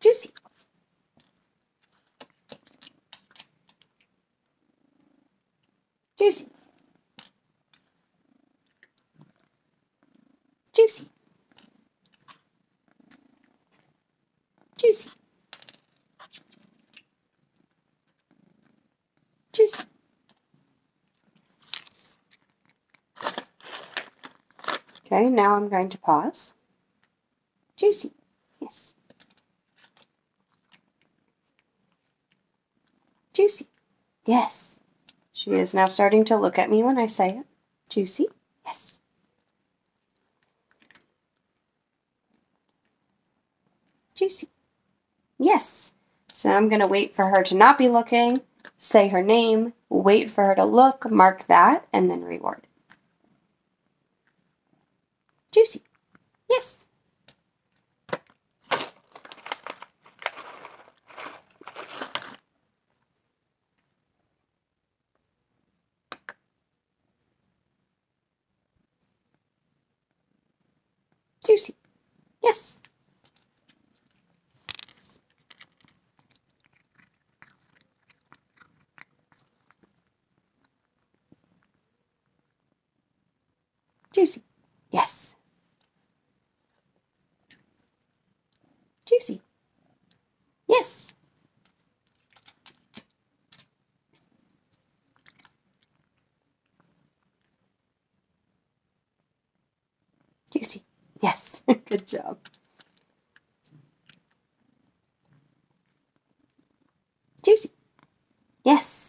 Juicy. Juicy. Juicy. Juicy. Juicy. Okay, now I'm going to pause. Juicy. Yes. Juicy. Yes. She is now starting to look at me when I say it. Juicy. Yes. Juicy. Yes. So I'm going to wait for her to not be looking, say her name, wait for her to look, mark that, and then reward. Juicy. Yes. Juicy. Yes. Juicy. Yes. Juicy. Yes. Juicy. Yes. Good job. Juicy. Yes.